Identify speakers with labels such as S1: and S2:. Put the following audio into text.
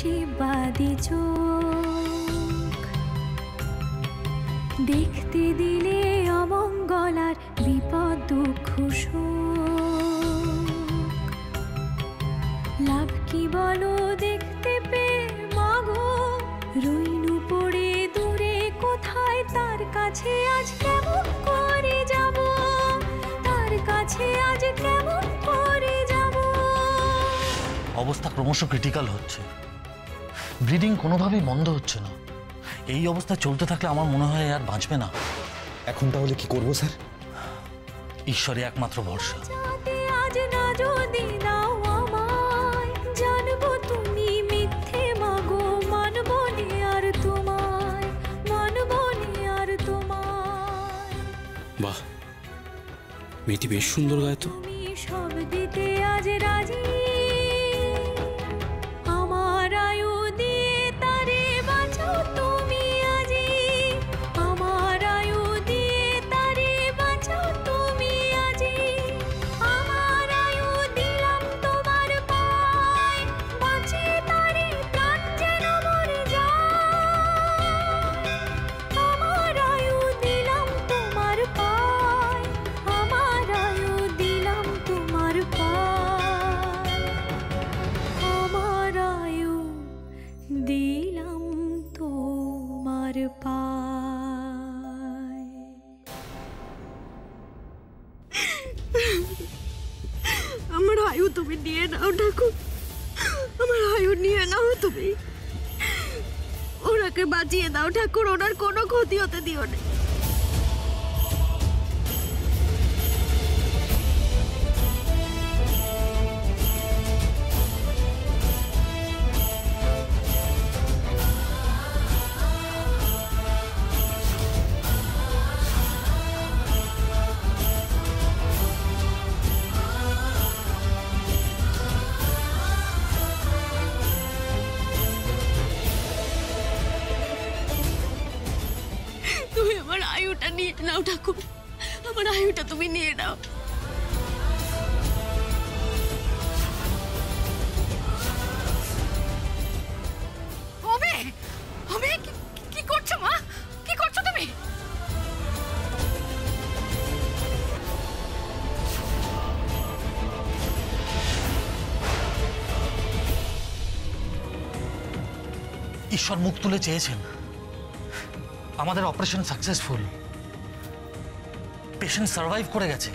S1: আশীর্বাদী চোখ। দেখতে দিলে অমঙ্গলার বিপদ, দুঃখ লাভ কি বলো দেখতে পেয়ে মাগো? রইনু পড়ে দূরে, কোথায় তার কাছে আজ কেমন করে যাব? তার কাছে আজ কেমন করে যাব?
S2: অবস্থা ক্রমশ ক্রিটিক্যাল হচ্ছে। ব্লিডিং কোনোভাবেই বন্ধ হচ্ছে না। এই অবস্থা চলতে থাকলে আমার মনে হয় আর বাঁচবে না।
S3: এখন তাহলে কি করব স্যার?
S2: ঈশ্বরে একমাত্র ভরসা।
S4: বাহ মেয়েটি বেশ সুন্দর গায় তো।
S1: তুমি সব দিতে আজ রাজি। পায় আমার আয়ু
S5: তুমি নিয়ে নাও ঠাকুর আমার আয়ু নিয়ে নাও তুমি ওনাকে বাঁচিয়ে দাও ঠাকুর ওনার কোনো ক্ষতি হতে দিও না আয়ুটা নিয়ে নাও ঠাকুর। আমার আয়ুটা তুমি নিয়ে নাও।
S2: ঈশ্বর মুখ তুলে চেয়েছেন। আমাদের অপারেশন সাকসেসফুল পেশেন্ট সার্ভাইভ করে গেছে।